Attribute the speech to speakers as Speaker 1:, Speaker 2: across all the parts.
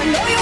Speaker 1: I know you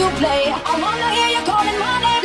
Speaker 1: you play. I wanna hear you calling my name.